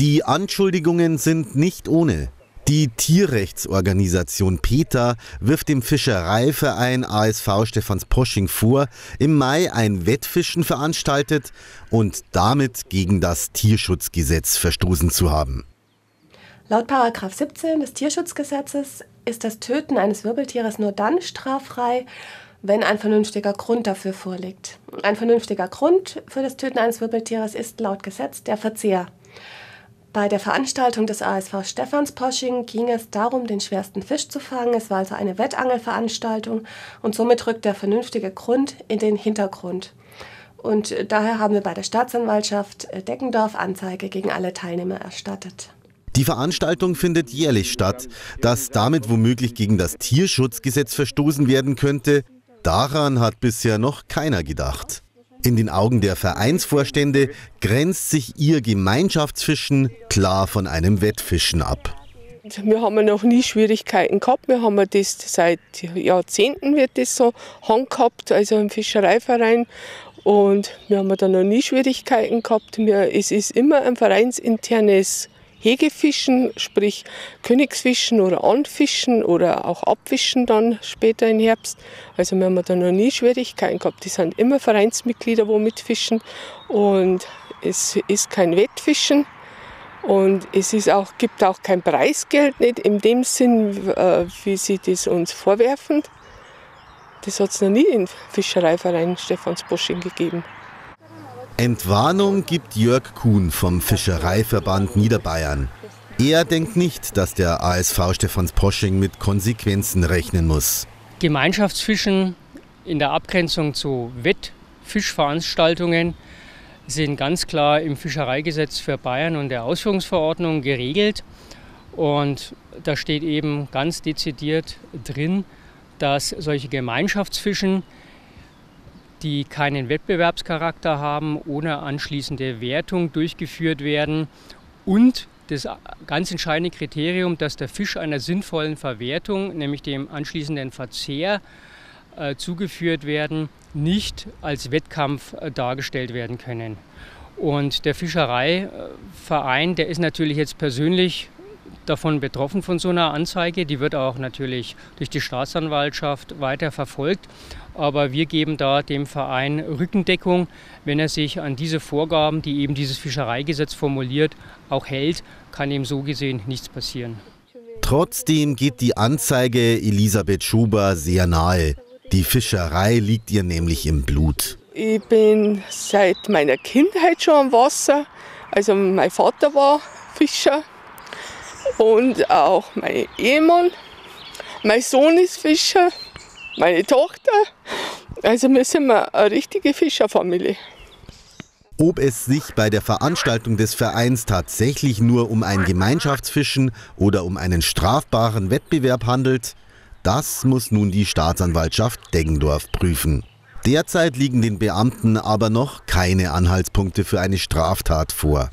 Die Anschuldigungen sind nicht ohne. Die Tierrechtsorganisation PETA wirft dem Fischereiverein ASV Stephans Posching vor, im Mai ein Wettfischen veranstaltet und damit gegen das Tierschutzgesetz verstoßen zu haben. Laut 17 des Tierschutzgesetzes ist das Töten eines Wirbeltieres nur dann straffrei, wenn ein vernünftiger Grund dafür vorliegt. Ein vernünftiger Grund für das Töten eines Wirbeltieres ist laut Gesetz der Verzehr. Bei der Veranstaltung des ASV Stephansposching ging es darum, den schwersten Fisch zu fangen. Es war also eine Wettangelveranstaltung und somit rückt der vernünftige Grund in den Hintergrund. Und daher haben wir bei der Staatsanwaltschaft Deckendorf Anzeige gegen alle Teilnehmer erstattet. Die Veranstaltung findet jährlich statt. Dass damit womöglich gegen das Tierschutzgesetz verstoßen werden könnte, daran hat bisher noch keiner gedacht. In den Augen der Vereinsvorstände grenzt sich ihr Gemeinschaftsfischen klar von einem Wettfischen ab. Wir haben noch nie Schwierigkeiten gehabt. Wir haben das seit Jahrzehnten wird das so handgehabt, also im Fischereiverein. Und wir haben da noch nie Schwierigkeiten gehabt. es ist immer ein vereinsinternes Hegefischen, sprich Königsfischen oder Anfischen oder auch Abwischen dann später im Herbst. Also wir haben da noch nie Schwierigkeiten gehabt. Die sind immer Vereinsmitglieder, wo mitfischen und es ist kein Wettfischen. Und es ist auch, gibt auch kein Preisgeld, nicht in dem Sinn, äh, wie sie das uns vorwerfen. Das hat es noch nie im Fischereiverein Stephansbosching gegeben. Entwarnung gibt Jörg Kuhn vom Fischereiverband Niederbayern. Er denkt nicht, dass der ASV Stephans Posching mit Konsequenzen rechnen muss. Gemeinschaftsfischen in der Abgrenzung zu Wettfischveranstaltungen sind ganz klar im Fischereigesetz für Bayern und der Ausführungsverordnung geregelt. Und da steht eben ganz dezidiert drin, dass solche Gemeinschaftsfischen die keinen Wettbewerbscharakter haben, ohne anschließende Wertung durchgeführt werden und das ganz entscheidende Kriterium, dass der Fisch einer sinnvollen Verwertung, nämlich dem anschließenden Verzehr, äh, zugeführt werden, nicht als Wettkampf äh, dargestellt werden können. Und der Fischereiverein, der ist natürlich jetzt persönlich davon betroffen von so einer Anzeige. Die wird auch natürlich durch die Staatsanwaltschaft weiter verfolgt. Aber wir geben da dem Verein Rückendeckung, wenn er sich an diese Vorgaben, die eben dieses Fischereigesetz formuliert, auch hält, kann ihm so gesehen nichts passieren. Trotzdem geht die Anzeige Elisabeth Schuber sehr nahe. Die Fischerei liegt ihr nämlich im Blut. Ich bin seit meiner Kindheit schon am Wasser. Also mein Vater war Fischer und auch mein Ehemann. Mein Sohn ist Fischer meine Tochter. Also wir sind eine richtige Fischerfamilie. Ob es sich bei der Veranstaltung des Vereins tatsächlich nur um ein Gemeinschaftsfischen oder um einen strafbaren Wettbewerb handelt, das muss nun die Staatsanwaltschaft Deggendorf prüfen. Derzeit liegen den Beamten aber noch keine Anhaltspunkte für eine Straftat vor.